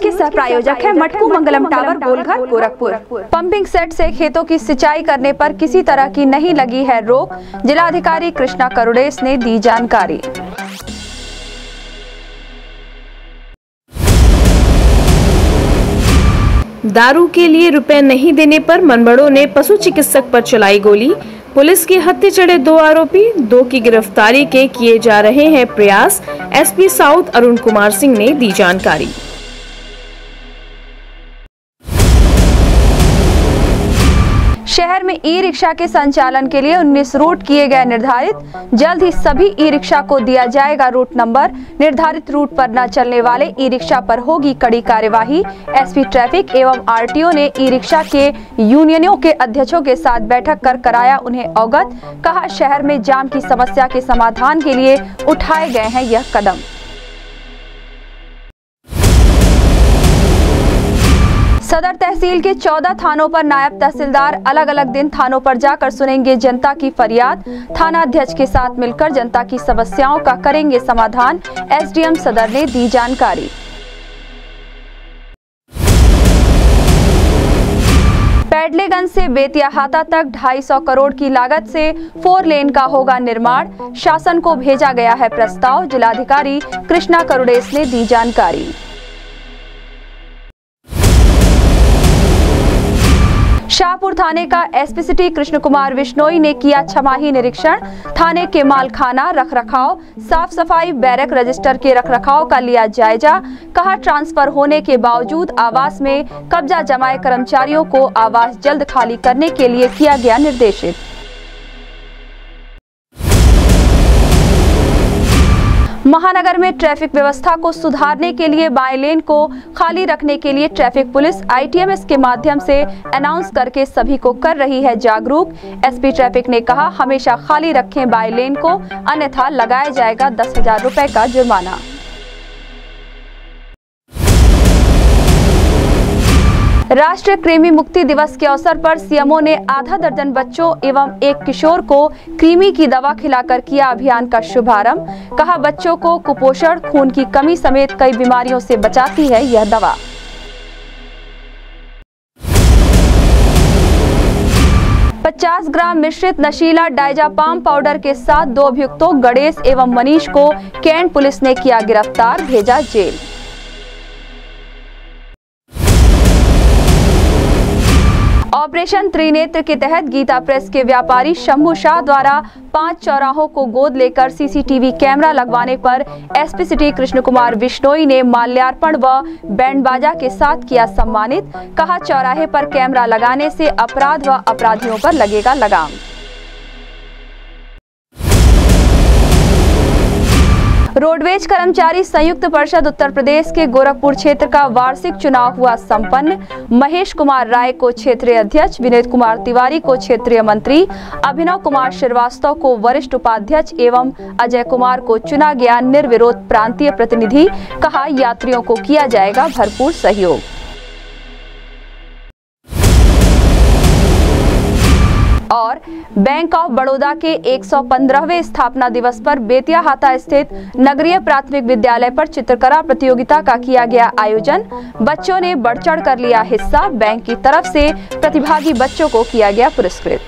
प्रायोजक है Matku Mangalam tower, Golghar, Gorakhpur. Pumping set से खेतों की सिंचाई करने पर किसी तरह की नहीं लगी है रोक। जिलाधिकारी कृष्णा करुड़ेस ने दी जानकारी। दारू के लिए रुपए नहीं देने पर मनबड़ों ने पशु चिकित्सक पर चलाई गोली। पुलिस के हत्या चढ़े दो आरोपी, दो की गिरफ्तारी के किए जा रहे हैं प्रयास। एसपी साउथ अरुण कुमार सिंह ने दी जानकारी। शहर में ई रिक्शा के संचालन के लिए 19 रूट किए गए निर्धारित। जल्द ही सभी ई रिक्शा को दिया जाएगा रूट नंबर। निर्धारित रूट पर न चलने वाले ई रिक्शा पर होगी कड़ी कार्यवाही। एसपी ट्रैफ़िक एवं आरटीओ ने ई रिक्शा के यूनियनों के अध्यक्षों के साथ बैठक कर कराया, उन्हें अवगत। कहा, शहर में जाम की समस्या के समाधान के लिए उठाए गए हैं यह कदम। सदर तहसील के 14 थानों पर नायब तहसीलदार अलग अलग दिन थानों पर जाकर सुनेंगे जनता की फरियाद। थाना अध्यक्ष के साथ मिलकर जनता की समस्याओं का करेंगे समाधान। एसडीएम सदर ने दी जानकारी। पैडलेगंज से बेतियाहाता तक 250 करोड़ की लागत से फोर लेन का होगा निर्माण। शासन को भेजा गया है प्रस्ताव। जिलाधिकारी कृष्णा करुड़ेस ने दी जानकारी। शाहपुर थाने का एसपी सिटी कृष्ण कुमार विश्नोई ने किया छमाही निरीक्षण। थाने के मालखाना रख रखाव साफ़ सफ़ाई बैरक रजिस्टर के रख रखाव का लिया जायजा। कहा, ट्रांसफ़र होने के बावजूद आवास में कब्जा जमाए कर्मचारियों को आवास जल्द खाली करने के लिए किया गया निर्देशित। महानगर में ट्रैफ़िक व्यवस्था को सुधारने के लिए बाई लेन को खाली रखने के लिए ट्रैफ़िक पुलिस आईटीएमएस के माध्यम से अनाउंस करके सभी को कर रही है जागरूक। एसपी ट्रैफ़िक ने कहा, हमेशा खाली रखें बाई लेन को, अन्यथा लगाया जाएगा दस हज़ार रुपए का जुर्माना। राष्ट्रीय कृमि मुक्ति दिवस के अवसर पर सीएमओ ने आधा दर्जन बच्चों एवं एक किशोर को कृमि की दवा खिलाकर किया अभियान का शुभारंभ। कहा, बच्चों को कुपोषण, खून की कमी समेत कई बीमारियों से बचाती है यह दवा। पचास ग्राम मिश्रित नशीला डाइजापाम पाउडर के साथ दो अभियुक्तों, गणेश एवं मनीष को कैंट पुलिस ने किया गिरफ़्तार, भेजा जेल। ऑपरेशन त्रिनेत्र के तहत गीता प्रेस के व्यापारी शंभू शाह द्वारा पाँच चौराहों को गोद लेकर सीसीटीवी कैमरा लगवाने पर एसपी सिटी कृष्ण कुमार विश्नोई ने माल्यार्पण व बैंड बाजा के साथ किया सम्मानित। कहा, चौराहे पर कैमरा लगाने से अपराध व अपराधियों पर लगेगा लगाम। रोडवेज़ कर्मचारी संयुक्त परिषद उत्तर प्रदेश के गोरखपुर क्षेत्र का वार्षिक चुनाव हुआ संपन्न। महेश कुमार राय को क्षेत्रीय अध्यक्ष, विनोद कुमार तिवारी को क्षेत्रीय मंत्री, अभिनव कुमार श्रीवास्तव को वरिष्ठ उपाध्यक्ष एवं अजय कुमार को चुना गया निर्विरोध प्रांतीय प्रतिनिधि। कहा, यात्रियों को किया जाएगा भरपूर सहयोग। और बैंक ऑफ़ बड़ौदा के 115वें स्थापना दिवस पर बेतिया हाथा स्थित नगरीय प्राथमिक विद्यालय पर चित्रकला प्रतियोगिता का किया गया आयोजन। बच्चों ने बढ़ चढ़ कर लिया हिस्सा। बैंक की तरफ़ से प्रतिभागी बच्चों को किया गया पुरस्कृत।